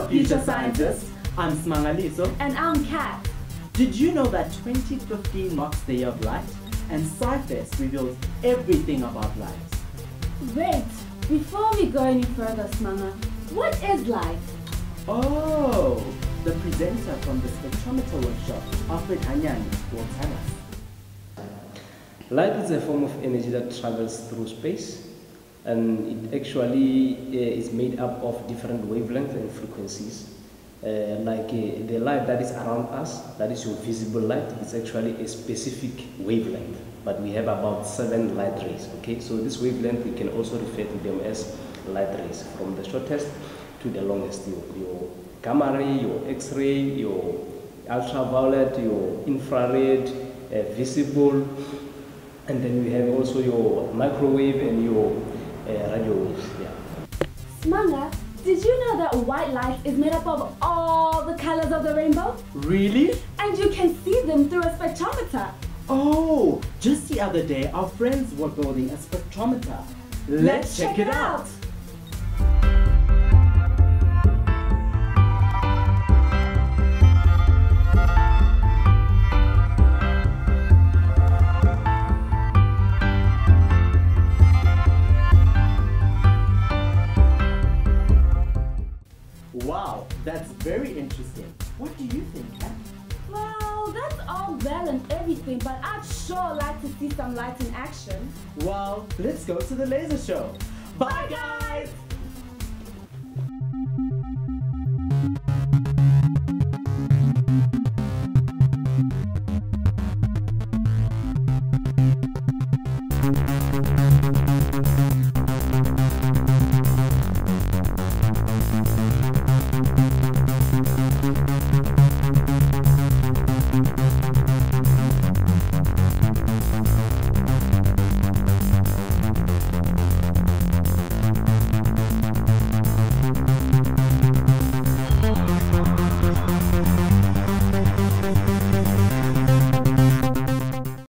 Hello, future scientists. I'm Smangaliso. And I'm Kat. Did you know that 2015 marks the year of light? And SciFest reveals everything about light. Wait, before we go any further, Smanga, what is light? Oh, the presenter from the spectrometer workshop, Alfred Hanyane, will tell us. Light is a form of energy that travels through space and it actually uh, is made up of different wavelengths and frequencies. Uh, like uh, the light that is around us, that is your visible light, is actually a specific wavelength. But we have about seven light rays, okay? So this wavelength, we can also refer to them as light rays, from the shortest to the longest. Your, your gamma ray, your X-ray, your ultraviolet, your infrared, uh, visible, and then we have also your microwave and your Eh, radio waves. Yeah. Smanga, did you know that white light is made up of all the colors of the rainbow? Really? And you can see them through a spectrometer. Oh, just the other day, our friends were building a spectrometer. Let's, Let's check, check it it out. out. Wow, that's very interesting. What do you think, Kat? Well, that's all well and everything, but I'd sure like to see some light in action. Well, let's go to the laser show. Bye, guys!